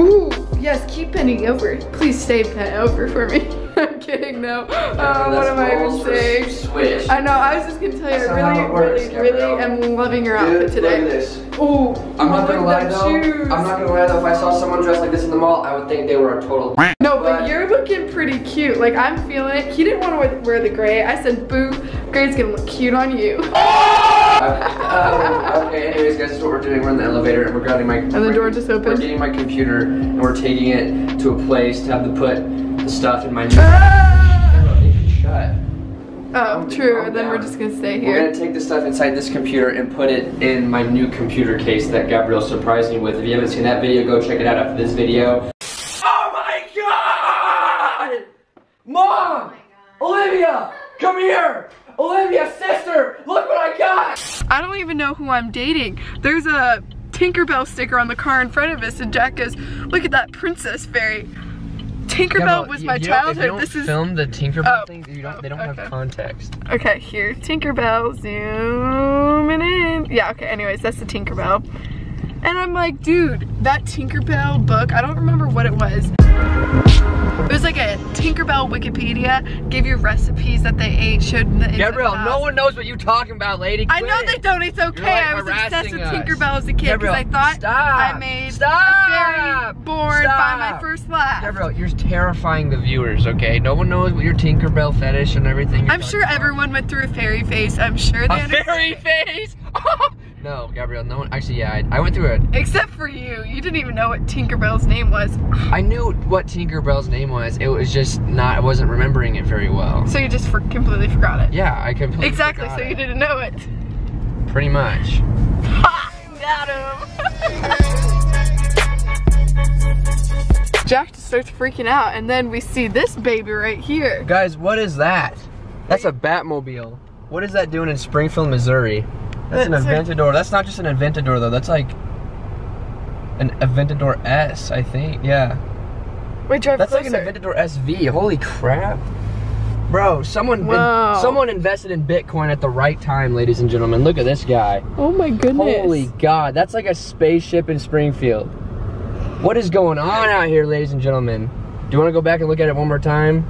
Ooh, yes, keep bending over. Please stay bent over for me. I'm kidding, no. Oh, what am I even saying? Swish. I know, I was just gonna tell you, That's I really, works, really, really am loving your Dude, outfit today. Look at this. Ooh, I'm not gonna lie though. shoes. I'm not gonna lie though. If I saw someone dressed like this in the mall, I would think they were a total. No, but But- you're looking pretty cute. Like, I'm feeling it. He didn't want to wear, wear the gray. I said, boo, gray's gonna look cute on you. Oh! Um, okay, anyways, guys, this is what we're doing. We're in the elevator and we're grabbing my. And the door just We're getting my computer and we're taking it to a place to have to put the stuff in my. New- Ah! They can shut. Oh, Calm- true. calm Then we're just gonna stay here. We're gonna take the stuff inside this computer and put it in my new computer case that Gabrielle surprised me with. If you haven't seen that video, go check it out after this video. Oh my god! Mom! Olivia! Come here! Olivia, sister! Look what I got! I don't even know who I'm dating. There's a Tinkerbell sticker on the car in front of us, and Jack goes, "Look at that princess fairy." Tinkerbell was my childhood. this is film the Tinkerbell Oh. thing. You don't. They don't Okay. have context. okay. Here, Tinkerbell, zooming in. Yeah. Okay. Anyways, that's the Tinkerbell. And I'm like, dude, that Tinkerbell book. I don't remember what it was. It was like a Tinkerbell Wikipedia. Gave you recipes that they ate. Showed in the Gabrielle, no one knows what you're talking about, lady. I know they don't. It's okay. like I was obsessed with us. Tinkerbell as a kid because I thought stop. I made Stop. a fairy born by my Stop. first laugh. Gabrielle, you're terrifying the viewers, okay? No one knows what your Tinkerbell fetish and everything. I'm sure about. everyone went through a fairy face. I'm sure they A fairy face! Oh, no, Gabrielle, no one. Actually, yeah, I, I went through it. Except for you. You didn't even know what Tinkerbell's name was. I knew what Tinkerbell's name was. It was just not. I wasn't remembering it very well. So you just for, completely forgot it. Yeah, I completely. Exactly, so you it. didn't know it. Pretty much. Ha! Got him. Jack just starts freaking out, and then we see this baby right here. Guys, what is that? That's a Batmobile. What is that doing in Springfield, Missouri? That's an Aventador. That's not just an Aventador though. That's like an Aventador S, I think. Yeah. Wait, drive That's closer. like an Aventador SV. Holy crap. Bro, someone Whoa. someone invested in Bitcoin at the right time, ladies and gentlemen. Look at this guy. oh my goodness. Holy God, that's like a spaceship in Springfield. What is going on out here, ladies and gentlemen? Do you want to go back and look at it one more time?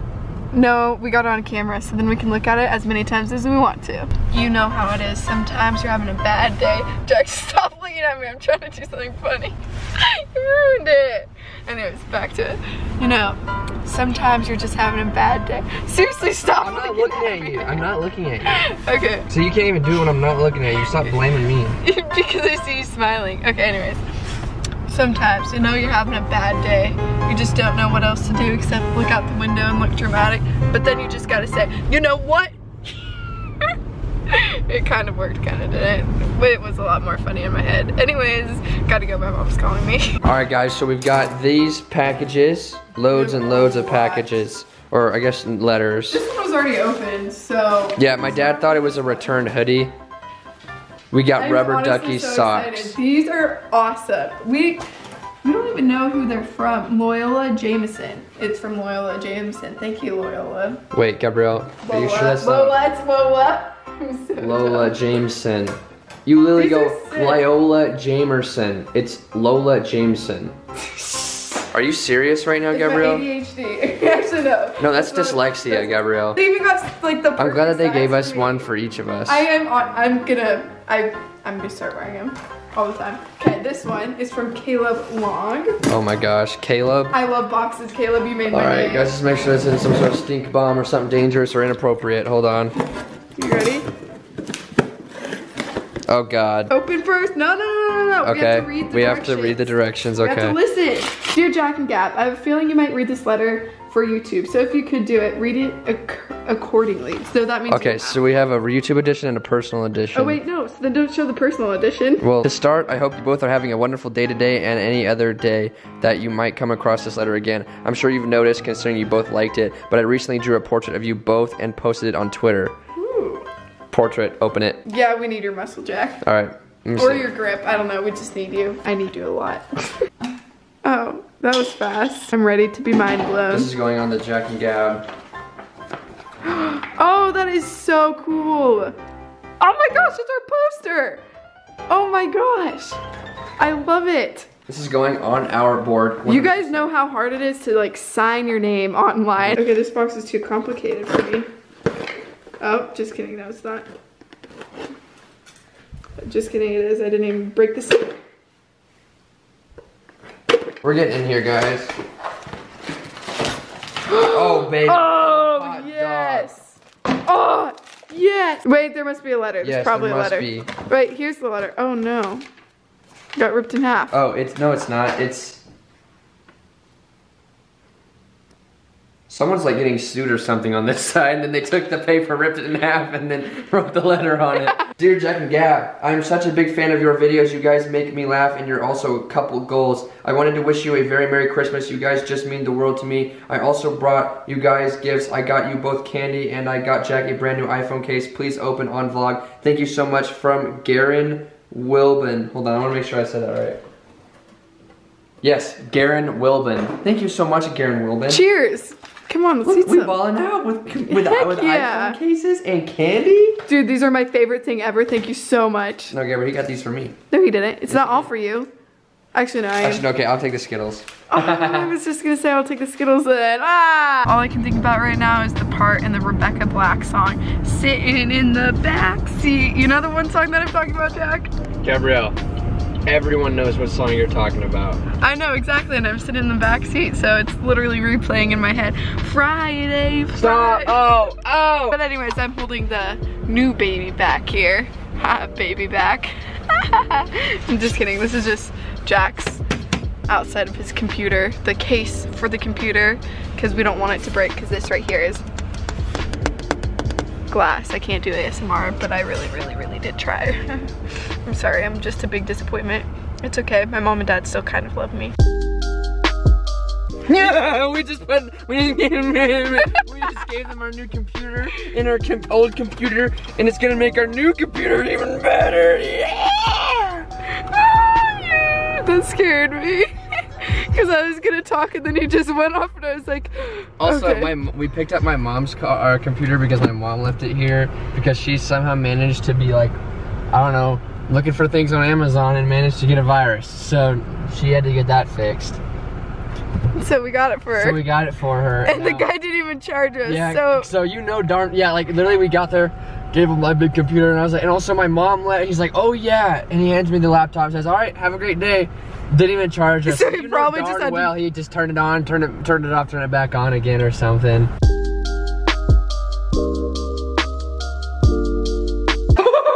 No, we got it on camera, so then we can look at it as many times as we want to. You know how it is. Sometimes you're having a bad day. Jack, stop looking at me. I'm trying to do something funny. you ruined it. Anyways, back to it. You know, sometimes you're just having a bad day. Seriously, stop I'm not looking, looking at me. you. I'm not looking at you. Okay. So you can't even do it when I'm not looking at you. Stop blaming me. because I see you smiling. Okay, anyways. Sometimes, you know you're having a bad day. You just don't know what else to do except look out the window and look dramatic. But then you just gotta say, you know what? it kind of worked, kind of didn't. But it was a lot more funny in my head. Anyways, gotta go. My mom's calling me. All right, guys. So we've got these packages, loads and loads of packages, or I guess letters. This one was already open, so. Yeah, my dad thought it was a returned hoodie. We got I'm rubber ducky so socks. excited. These are awesome. We we don't even know who they're from. Loyola Jameson. It's from Loyola Jameson. Thank you, Loyola. Wait, Gabrielle, are you sure that's Lola, not it's Lola. So Lola dumb. Jameson? You literally These go. Loyola Jamerson. It's Lola Jameson. Are you serious right now, It's Gabrielle? ADHD. Actually, no. No, that's It's not- dyslexia, Gabrielle. They even got like the. I'm glad that they gave us me. one for each of us. I am. On, I'm gonna. I. I'm gonna start wearing them all the time. Okay, this one is from Caleb Long. Oh my gosh, Caleb. I love boxes, Caleb. You made my All right, day. guys, just make sure this isn't some sort of stink bomb or something dangerous or inappropriate. Hold on. You ready? Oh God. Open first. No, no, no, no, no. We have Okay, to read the we have to read the directions. directions. We have to Okay. listen. Dear Jack and Gab, I have a feeling you might read this letter for YouTube. So if you could do it, read it accordingly. So that means. Okay, so we have a YouTube edition and a personal oh, edition. Oh wait, no. So then don't show the personal edition. Well, to start, I hope you both are having a wonderful day today and any other day that you might come across this letter again. I'm sure you've noticed, considering you both liked it, but I recently drew a portrait of you both and posted it on Twitter. Ooh. Portrait, open it. Yeah, we need your muscle, Jack. All right. Or see. your grip. I don't know. We just need you. I need you a lot. oh, that was fast. I'm ready to be mind blown. This is going on the Jack and Gab. Oh, that is so cool. Oh my gosh, it's our poster. Oh my gosh. I love it. This is going on our board. You guys know how hard it is to like sign your name online. Okay, this box is too complicated for me. Oh, just kidding, that was not. Just kidding, it is. I didn't even break the seal. We're getting in here, guys. oh, baby. Oh, Hot yes. Oh, yes. Wait, there must be a letter. There's Yes, probably there a letter. be. Wait, here's the letter. Oh no. Got ripped in half. Oh, it's no, it's not. It's someone's like getting sued or something on this side, and then they took the paper, ripped it in half, and then wrote the letter on it. Dear Jack and Gab, I'm such a big fan of your videos. You guys make me laugh, and you're also a couple goals. I wanted to wish you a very Merry Christmas. You guys just mean the world to me. I also brought you guys gifts. I got you both candy, and I got Jack a brand new iPhone case. Please open on vlog. Thank you so much from Garen Wilbin. Hold on, I want to make sure I said that right. Yes, Garen Wilbin. Thank you so much, Garen Wilbin. Cheers. Come on, let's Look, eat we some. balling out with with, Heck with yeah. iPhone cases and candy. Dude, these are my favorite thing ever. Thank you so much. No, Gabrielle, he got these for me. No, he didn't. It's not all for you. Actually, no. I, Actually, okay, I'll take the Skittles. Oh, I was just gonna say I'll take the Skittles then. Ah! All I can think about right now is the part in the Rebecca Black song, "Sitting in the back seat." You know the one song that I'm talking about, Jack? Gabrielle, everyone knows what song you're talking about. I know exactly, and I'm sitting in the back seat, so it's literally replaying in my head. Friday, Stop! Oh, oh! But anyways, I'm holding the new baby back here. Ha, baby back. I'm just kidding. This is just Jack's outside of his computer, the case for the computer, because we don't want it to break, because this right here is glass. I can't do ASMR, but I really, really, really did try. I'm sorry, I'm just a big disappointment. It's okay, my mom and dad still kind of love me. Yeah, we just put, we just gave them, we just gave them our new computer and our com old computer, and it's gonna make our new computer even better. Yeah! Ah, yeah, that scared me. Because I was gonna talk and then he just went off and I was like, Also, okay. my we picked up my mom's car, our computer because my mom left it here because she somehow managed to be like, I don't know, looking for things on Amazon and managed to get a virus. So she had to get that fixed. So we got it for her. So we got it for her. and the now- guy didn't even charge us. Yeah. so So, you know, darn yeah, like literally we got there, gave him my big computer, and I was like, and also my mom let. He's like, oh yeah, and he hands me the laptop. Says, all right, have a great day. Didn't even charge us. So he You probably just darn had to- well he just turned it on, turned it, turned it off, turned it back on again or something.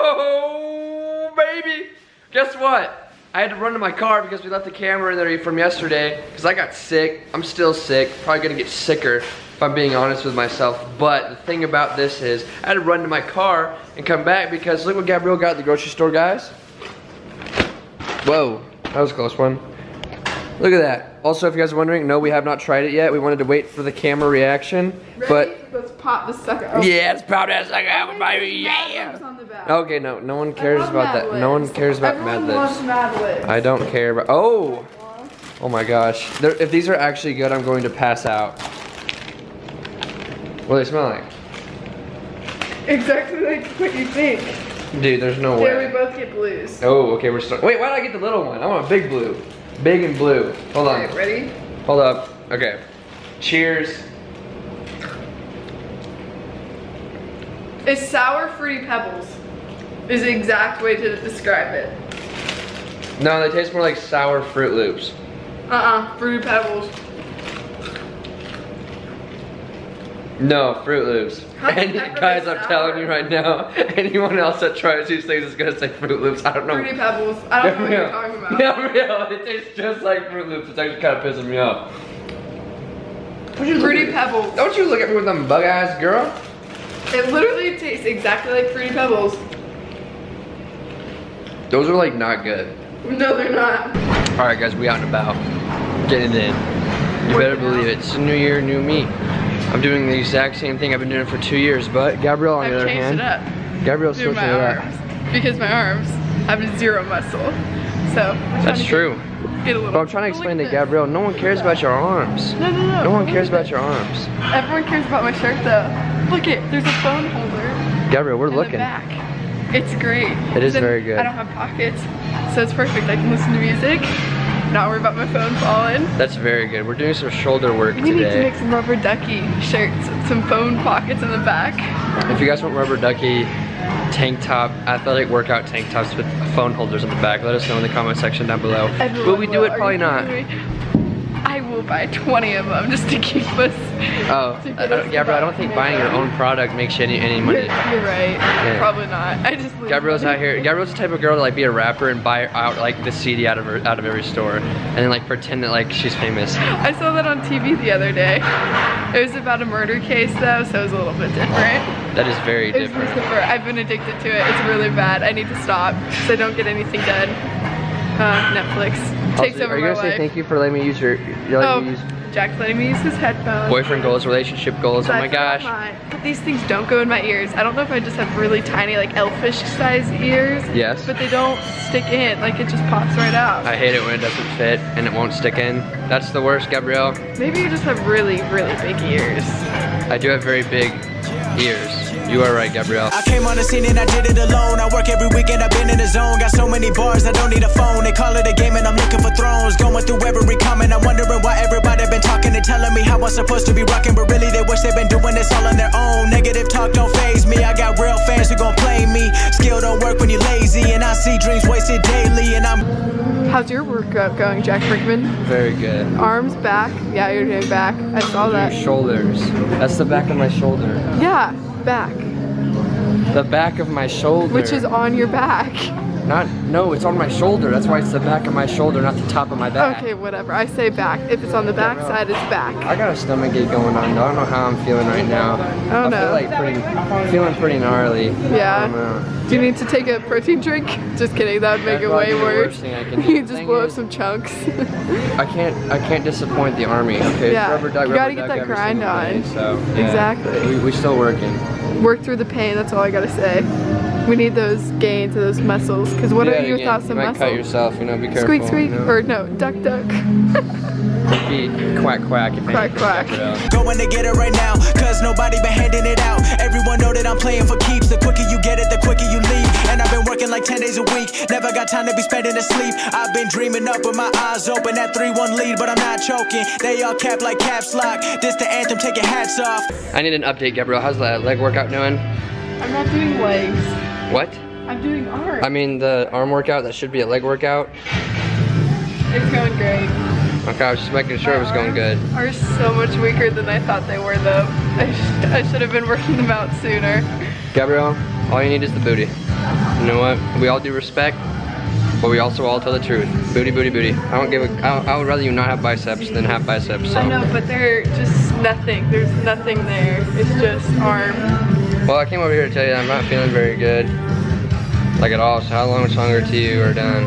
Oh, baby! Guess what? I had to run to my car because we left the camera in there from yesterday because I got sick. I'm still sick. Probably gonna get sicker if I'm being honest with myself. But the thing about this is I had to run to my car and come back because look what Gabrielle got at the grocery store, guys. Whoa, that was a close one. Look at that. Also, if you guys are wondering, no, we have not tried it yet. We wanted to wait for the camera reaction. But let's pop the sucker. Oh, yeah, it's about as like baby, yeah. Libs on the back. Okay, no, no one cares about Mad that. No one cares about Everyone Mad loves Libs. Mad Libs. I don't care about. Oh, oh my gosh! They're, if these are actually good, I'm going to pass out. What do they smell like? Exactly like what you think. Dude, there's no way. Yeah, we both get blues. Oh, okay, we're starting. Wait, why did I get the little one? I want a big blue, big and blue. Hold on. Okay, ready? Hold up. Okay. Cheers. It's sour fruity pebbles. Is the exact way to describe it. No, they taste more like sour Froot Loops. Uh-uh, fruity pebbles. No, Froot Loops. And guys, I'm sour? telling you right now, anyone else that tries these things is gonna say Froot Loops. I don't know. Fruity pebbles. I don't know what you're talking about. Yeah, real. It tastes just like Froot Loops. It's actually kind of pissing me off. Don't you Fruity at- pebbles. Don't you look at me with them bug eyes, girl. It literally tastes exactly like fruity pebbles. Those are like not good. No, they're not. All right, guys, we out and about, getting in. You better believe it. It's a new year, new me. I'm doing the exact same thing I've been doing for two years, but Gabrielle, on the I've other changed hand, it up Gabrielle's switching my it up. arms because my arms have zero muscle. So That's true. Get, get. But I'm trying to explain to Gabrielle, no one cares about your arms. No, no, no. No one cares about your arms. Everyone cares about my shirt though. Look it. There's a phone holder. Gabrielle, we're in looking. The back. It's great. It is very good. I don't have pockets, so it's perfect. I can listen to music not worry about my phone falling. That's very good. We're doing some shoulder work today. We need to make some rubber ducky shirts with some phone pockets in the back. If you guys want rubber ducky tank top, athletic workout tank tops with phone holders in the back, let us know in the comment section down below. Everyone Will we do will. it? Probably not. me? I will buy 20 of them just to keep us. Oh, I don't, Gabrielle, I don't think buying your own product makes you any, any money. You're, you're right. Yeah. Probably not. I just Gabrielle's out here. Gabrielle's the type of girl to like be a rapper and buy out like the CD out of her, out of every store, and then like pretend that like she's famous. I saw that on TV the other day. It was about a murder case though, so it was a little bit different. That is very It was different. I've been addicted to it. It's really bad. I need to stop so I don't get anything done. Uh, Netflix takes Also, over are you gonna say life. thank you for letting me use your, you're Oh, letting me use Jack's letting me use his headphones. boyfriend goals, relationship goals? Oh my gosh. But these things don't go in my ears. I don't know if I just have really tiny, like elfish size ears. Yes. But they don't stick in. Like it just pops right out. I hate it when it doesn't fit and it won't stick in. That's the worst, Gabrielle. Maybe you just have really, really big ears. I do have very big ears. You are right, Gabrielle. I came on the scene and I did it alone. I work every weekend, I've been in the zone. Got so many bars, I don't need a phone. They call it a game and I'm looking for thrones. Going through every comment, I'm wondering why everybody been talking and telling me how I'm supposed to be rocking. But really, they wish they've been doing this all on their own. Negative talk don't phase me. I got real fans who gon' play me. Skill don't work when you're lazy, and I see dreams wasted daily. And I'm How's your workout going, Jack Brinkman? Very good. Arms, back? Yeah, you're doing back. I saw Your that. shoulders. That's the back of my shoulder. Yeah, back. The back of my shoulder. Which is on your back. Not, no, it's on my shoulder. That's why it's the back of my shoulder, not the top of my back. Okay, whatever. I say back. If it's on the back side, it's back. I got a stomach ache going on. though. I don't know how I'm feeling right now. Oh, I no. feel like pretty, feeling pretty gnarly. Yeah. Do you need to take a protein drink? Just kidding. That would make That'd it way worse. worst thing I can do. you just blow up some chunks. I can't, I can't disappoint the army. Okay, Yeah. rubber duck, You gotta get that grind single day, on. So yeah. Exactly. We, we still working. Work through the pain. That's all I gotta say. We need those gains of those muscles. Because what Do are that your again. thoughts you on might muscles? cut yourself. You know, be careful. Squeak squeak You know? or no, duck duck. Be quack quack. If Quack, quack. Gabrielle. going to get it right now. Cause nobody been handing it out. Everyone know that I'm playing for keeps. The quicker you get it, the quicker you leave. And I've been working like 10 days a week. Never got time to be spending asleep. I've been dreaming up with my eyes open. That 3-1 lead, but I'm not choking. They all cap like caps lock. This the anthem, take your hats off. I need an update, Gabrielle. How's that leg workout doing? I'm not doing legs. What? I'm doing arms. I mean, the arm workout. That should be a leg workout. it's going great. Okay, I was just making sure it was going good. Are so much weaker than I thought they were though. I, sh I should have been working them out sooner. Gabrielle, all you need is the booty. You know what? We all do respect, but we also all tell the truth. Booty, booty, booty. I don't give a. I, I would rather you not have biceps than have biceps. So. I know, but they're just nothing. There's nothing there. It's just arm. Well, I came over here to tell you I'm not feeling very good, like at all. So how long is longer to you are done?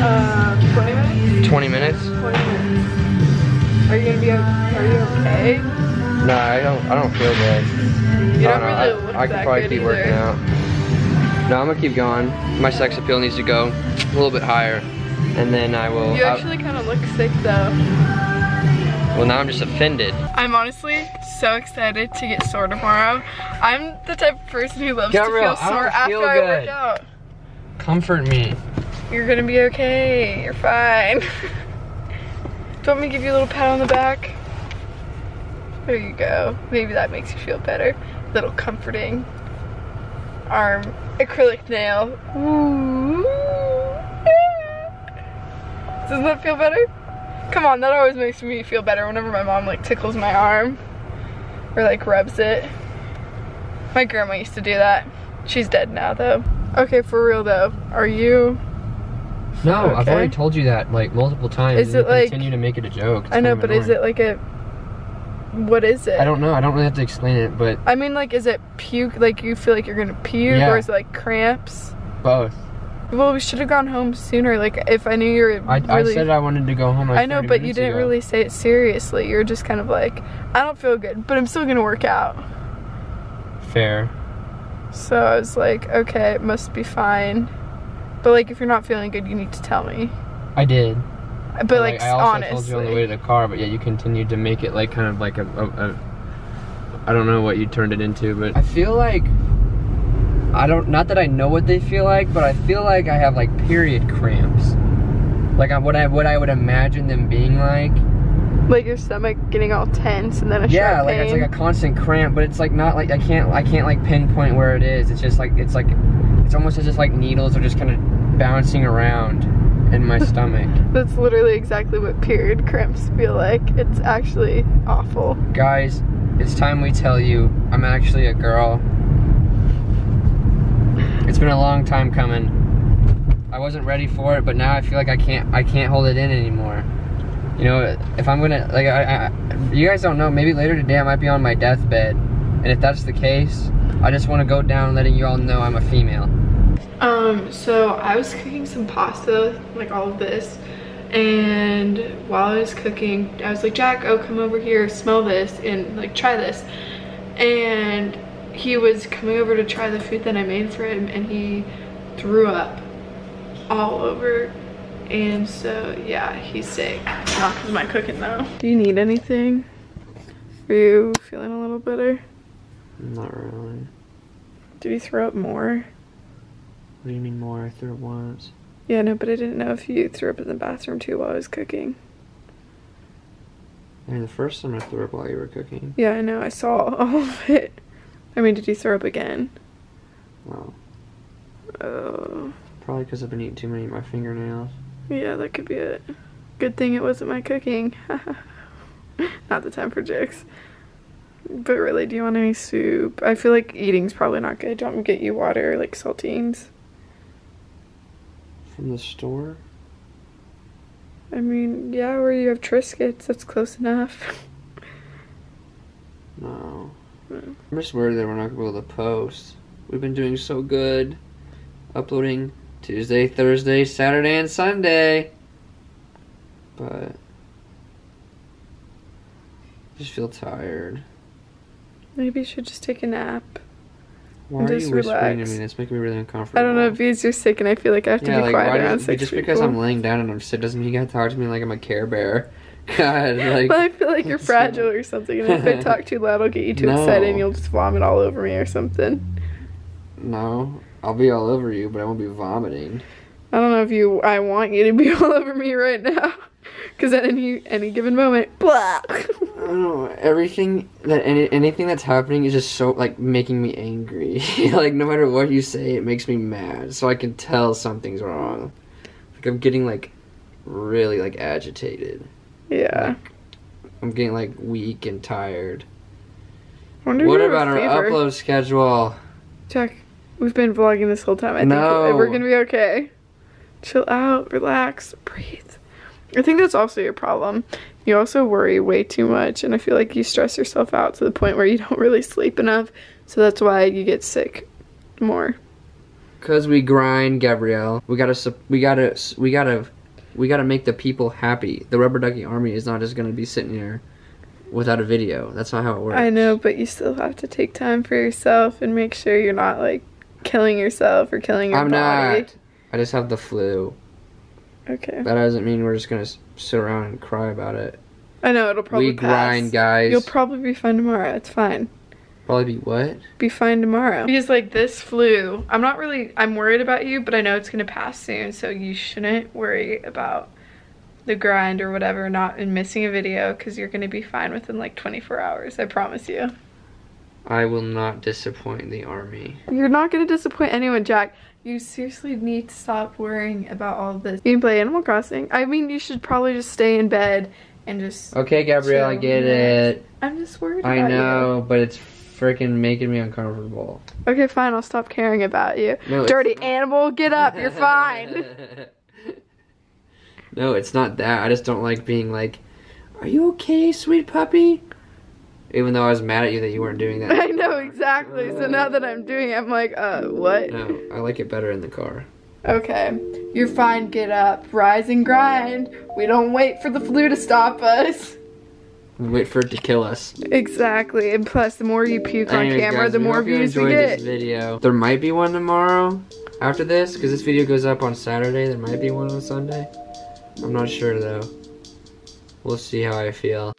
Uh, 20 minutes? 20 minutes? 20 minutes. Are you gonna be? o- Are you okay? No, I don't. I don't feel good. You I don't know, really I, look I could probably keep either. working out. No, I'm gonna keep going. My sex appeal needs to go a little bit higher, and then I will. You actually kind of look sick though. Well, now I'm just offended. I'm honestly so excited to get sore tomorrow. I'm the type of person who loves Gabrielle, to I feel don't sore after feel I work out. Comfort me. You're gonna be okay. You're fine. Do you want me to give you a little pat on the back? There you go. Maybe that makes you feel better. A Little comforting arm acrylic nail. Ooh. Doesn't that feel better? Come on, that always makes me feel better whenever my mom like tickles my arm or like rubs it. My grandma used to do that. She's dead now though. Okay, for real though, are you No, I've already told you that like multiple times. Is it like- continue to make it a joke? It's I know, but is it like a what is it? I don't know. I don't really have to explain it, but I mean, like, is it puke? Like, you feel like you're gonna puke, Yeah. or is it like cramps? both. Well, we should have gone home sooner. Like, if I knew you were I, I said I wanted to go home. Like I know, but you didn't ago. really say it seriously. You're just kind of like, I don't feel good, but I'm still gonna work out. Fair. So I was like, okay, it must be fine. But like, if you're not feeling good, you need to tell me. I did. But, like, I also honestly, told you on the way to the car, but yeah, you continued to make it like kind of like a, a, a I don't know what you turned it into, but I feel like I don't not that I know what they feel like, but I feel like I have like period cramps. Like I, what I what I would imagine them being like. Like your stomach getting all tense and then a Yeah, like it's like a constant cramp, but it's like not like I can't I can't like pinpoint where it is. It's just like it's like it's almost as if like needles are just kind of bouncing around in my stomach. That's literally exactly what period cramps feel like. It's actually awful. Guys, it's time we tell you I'm actually a girl. It's been a long time coming. I wasn't ready for it, but now I feel like I can't I can't hold it in anymore. You know, if I'm gonna like I, I you guys don't know, maybe later today I might be on my deathbed. And if that's the case, I just want to go down letting you all know I'm a female. Um, so I was cooking some pasta, like all of this, and while I was cooking, I was like, Jack, oh, come over here, smell this, and like try this. And he was coming over to try the food that I made for him, and he threw up all over. And so, yeah, he's sick. Not because of my cooking, though. Do you need anything? Are you feeling a little better? Not really. Did he throw up more? What do you mean more? I threw up once. Yeah, no, but I didn't know if you threw up in the bathroom too while I was cooking. I mean, the first time I threw up while you were cooking. Yeah, I know, I saw all of it. I mean, did you throw up again? Well, Oh, probably because I've been eating too many of my fingernails. yeah, that could be it. Good thing it wasn't my cooking. not the time for jokes. But really, do you want any soup? I feel like eating's probably not good. Do you want me to get you water, like saltines? From the store? I mean, yeah, or you have Triscuits, that's close enough. No. I'm just worried that we're not gonna be able to post. We've been doing so good. Uploading Tuesday, Thursday, Saturday, and Sunday. But I just feel tired. Maybe you should just take a nap. Why are just you whispering relax. to me? That's making me really uncomfortable. I don't know, because you're sick and I feel like I have to yeah, be like quiet around sick just people. because I'm laying down and I'm sick doesn't mean you gotta talk to me like I'm a Care Bear. God, like Well, I feel like you're fragile or something, and if I talk too loud, I'll get you too No. excited and you'll just vomit all over me or something. no, I'll be all over you, but I won't be vomiting. I don't know if you. I want you to be all over me right now, because at any any given moment, blah. I don't know. Everything that any anything that's happening is just so like making me angry. like no matter what you say, it makes me mad. So I can tell something's wrong. Like I'm getting like really like agitated. Yeah. I'm getting like weak and tired. What you have a about our fever. upload schedule? Check. we've been vlogging this whole time. I No. think we're gonna be okay. Chill out, relax, breathe. I think that's also your problem. You also worry way too much, and I feel like you stress yourself out to the point where you don't really sleep enough. So that's why you get sick more. Cause we grind, Gabrielle. We gotta, we gotta, we gotta, we gotta make the people happy. The Rubber Ducky Army is not just gonna be sitting here without a video. That's not how it works. I know, but you still have to take time for yourself and make sure you're not like killing yourself or killing your I'm body. not. I just have the flu. Okay. That doesn't mean we're just gonna sit around and cry about it. I know it'll probably we pass. grind, guys. You'll probably be fine tomorrow. It's fine. Probably be what? Be fine tomorrow. Because like this flu, I'm not really I'm worried about you, but I know it's gonna pass soon, so you shouldn't worry about the grind or whatever, not in missing a video, because you're gonna be fine within like 24 hours. I promise you. I will not disappoint the army. You're not gonna disappoint anyone, Jack. You seriously need to stop worrying about all this. You can play Animal Crossing. I mean, you should probably just stay in bed and just. Okay, Gabrielle, I get it. I'm just worried I know, but it's freaking making me uncomfortable. Okay, fine. I'll stop caring about you. No, Dirty animal, get up. You're fine. no, it's not that. I just don't like being like, "Are you okay, sweet puppy?" Even though I was mad at you that you weren't doing that. I know exactly. So now that I'm doing it, I'm like, uh, what? No, I like it better in the car. Okay. You're fine. Get up. Rise and grind. We don't wait for the flu to stop us. We wait for it to kill us. Exactly. And plus, the more you puke on Anyways, camera, guys, the more you views enjoyed get. This video. There might be one tomorrow after this because this video goes up on Saturday. There might be one on Sunday. I'm not sure though. We'll see how I feel.